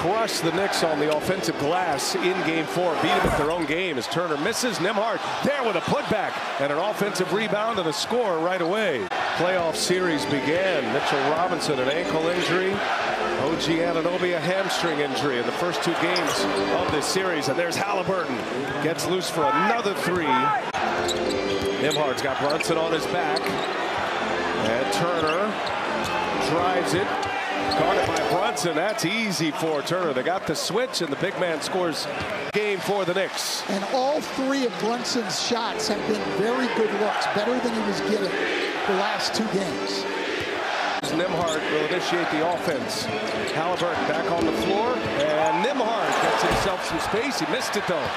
crushed the Knicks on the offensive glass in game four. Beat them at their own game as Turner misses. Nembhard there with a putback and an offensive rebound and a score right away. Playoff series began. Mitchell Robinson, an ankle injury. OG Anunoby, a hamstring injury in the first two games of this series. And there's Halliburton. Gets loose for another three. Nembhard's got Brunson on his back. And Turner drives it. Guarded by Brunson. That's easy for Turner. They got the switch, and the big man scores game for the Knicks. And all three of Brunson's shots have been very good looks, better than he was getting the last two games. Nembhard will initiate the offense. Halliburton back on the floor, and Nembhard gets himself some space. He missed it, though.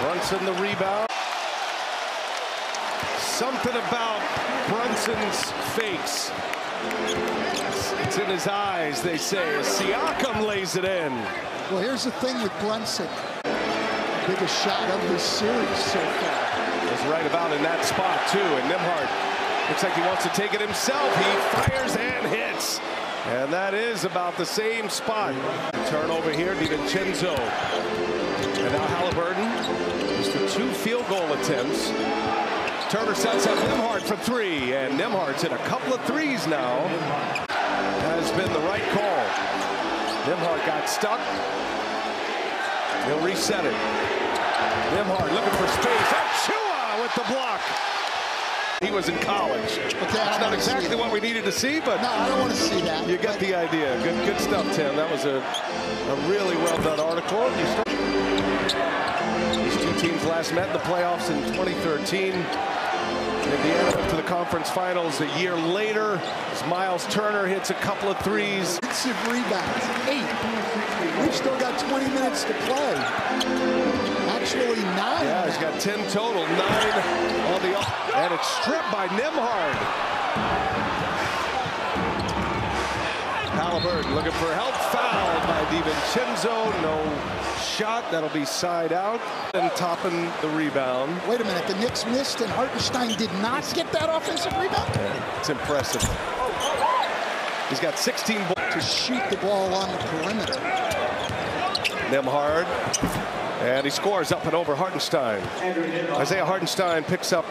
Brunson the rebound. Something about Brunson's face. It's in his eyes, they say. Siakam lays it in. Well, here's the thing with Brunson. Biggest shot of this series so far. Was right about in that spot, too. And Nembhard looks like he wants to take it himself. He fires and hits. And that is about the same spot. Turnover here, DiVincenzo. And now Halliburton. Just the two field goal attempts. Turner sets up Nembhard for three, and Nembhard's hit a couple of threes now. Has been the right call. Nembhard got stuck. He'll reset it. Nembhard looking for space. Achiuwa with the block. He was in college. Okay, That's not exactly what we needed to see, but no, I don't want to see that. You get the idea. Good, good stuff, Tim. That was a, a really well done article. These two teams last met in the playoffs in 2013. Indiana to the conference finals a year later. As Miles Turner hits a couple of threes. Offensive rebounds, eight. We've still got 20 minutes to play. Actually, nine. Yeah, he's got 10 total, nine on the and it's stripped by Nembhard. Halliburton looking for help, fouled by DiVincenzo. No shot, that'll be side out. And Toppin the rebound. Wait a minute, the Knicks missed and Hartenstein did not get that offensive rebound? Yeah, it's impressive. He's got 16 to shoot the ball on the perimeter. Nembhard. And he scores up and over Hartenstein. Isaiah Hartenstein picks up